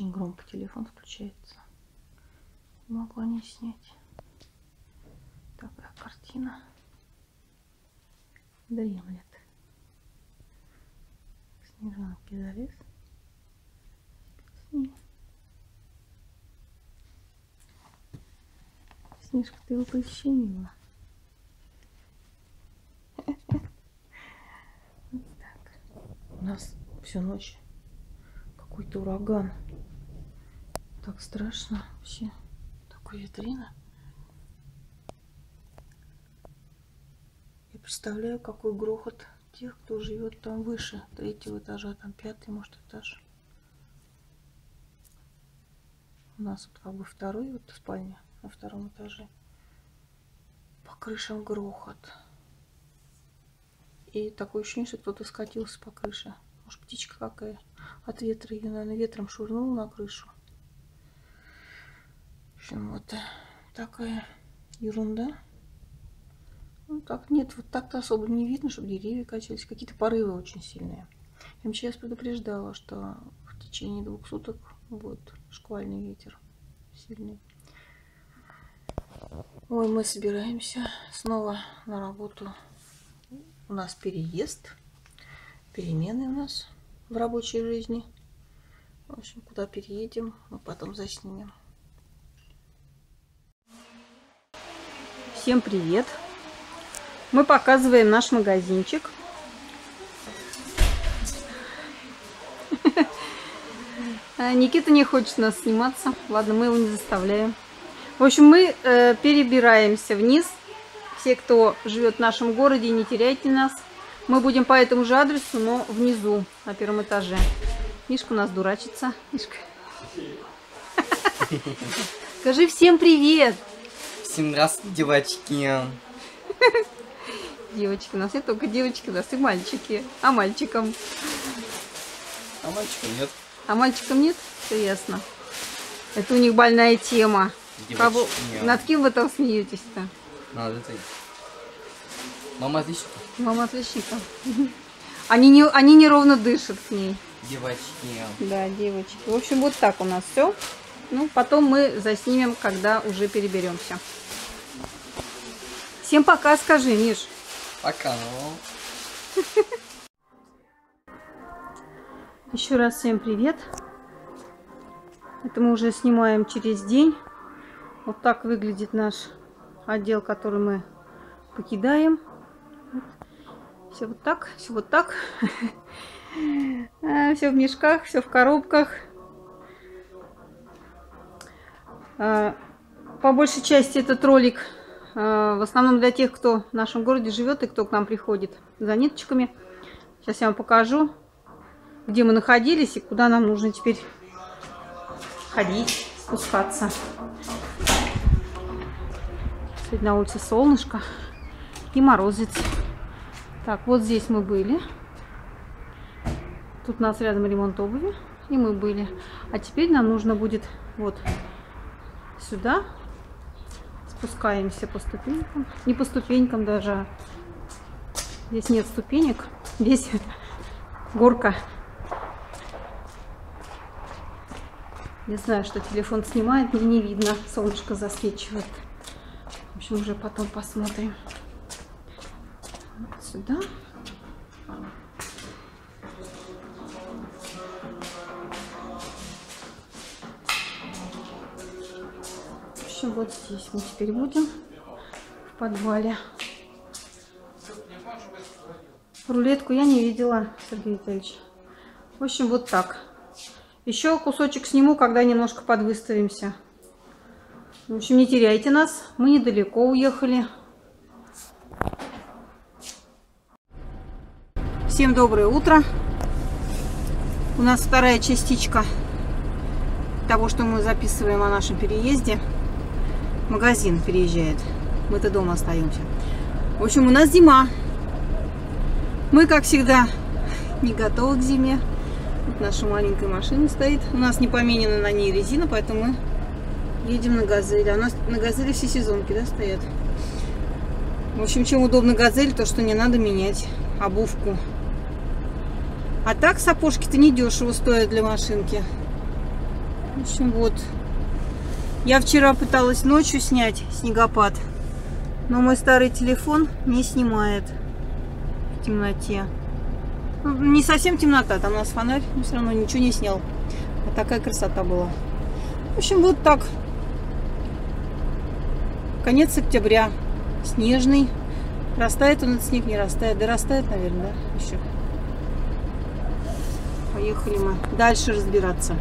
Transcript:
Очень громко телефон включается. Могла не снять. Такая картина. Дремлет. Снежанки залез. Спит с ней. Снежка, ты его прищемила. Вот так. У нас всю ночь какой-то ураган. Так страшно вообще. Такой витрина. Я представляю, какой грохот тех, кто живет там выше третьего этажа, там пятый, может, этаж. У нас вот как бы второй вот спальня на втором этаже. По крышам грохот. И такое ощущение, что кто-то скатился по крыше. Может, птичка какая. От ветра ее, наверное, ветром швырнул на крышу. Общем, вот такая ерунда. Ну, так, нет, вот так-то особо не видно, чтобы деревья качались. Какие-то порывы очень сильные. МЧС предупреждала, что в течение двух суток будет шквальный ветер сильный. Ой, мы собираемся снова на работу. У нас переезд, перемены у нас в рабочей жизни. В общем, куда переедем, мы потом заснимем. Всем привет! Мы показываем наш магазинчик. Никита не хочет нас сниматься. Ладно, мы его не заставляем. В общем, мы э, перебираемся вниз. Все, кто живет в нашем городе, не теряйте нас. Мы будем по этому же адресу, но внизу, на первом этаже. Мишка у нас дурачится. Мишка. Скажи всем привет! Всем раз, девочки! Девочки, у нас не только девочки, у нас и мальчики. А мальчикам? А мальчикам нет. А мальчикам нет? Все ясно. Это у них больная тема. Кого... Над кем вы там смеетесь-то? Над этой. Мама отличника. Мама отличника. Они, не, они неровно дышат к ней. Девочки. Да, девочки. В общем, вот так у нас все. Ну, потом мы заснимем, когда уже переберемся. Всем пока, скажи, Миш. Пока. Еще раз всем привет. Это мы уже снимаем через день. Вот так выглядит наш отдел, который мы покидаем. Все вот так, все вот так. А, все в мешках, все в коробках. По большей части этот ролик а, в основном для тех, кто в нашем городе живет и кто к нам приходит за ниточками. Сейчас я вам покажу, где мы находились и куда нам нужно теперь ходить, спускаться. Сегодня на улице солнышко и морозец. Так, вот здесь мы были. Тут у нас рядом ремонт обуви. И мы были. А теперь нам нужно будет вот сюда. Спускаемся по ступенькам. Не по ступенькам даже. Здесь нет ступенек. Здесь горка. Не знаю, что телефон снимает, мне не видно. Солнышко засвечивает общем, уже потом посмотрим. Вот сюда. В общем, вот здесь мы теперь будем в подвале. Рулетку я не видела, Сергей Витальевич. В общем, вот так. Еще кусочек сниму, когда немножко подвыставимся. В общем, не теряйте нас. Мы недалеко уехали. Всем доброе утро. У нас вторая частичка того, что мы записываем о нашем переезде. Магазин переезжает. Мы-то дома остаемся. В общем, у нас зима. Мы, как всегда, не готовы к зиме. Вот наша маленькая машина стоит. У нас не поменена на ней резина, поэтому мы Едем на газели. А у нас на газели все сезонки, да, стоят? В общем, чем удобно газель, то что не надо менять обувку. А так сапожки-то не дешево стоят для машинки. В общем, вот. Я вчера пыталась ночью снять снегопад, но мой старый телефон не снимает в темноте. Ну, не совсем темнота, там у нас фонарь, но все равно ничего не снял. А такая красота была. В общем, вот так. Конец октября. Снежный. Растает он этот снег, не растает. Да растает, наверное, да, еще. Поехали мы дальше разбираться.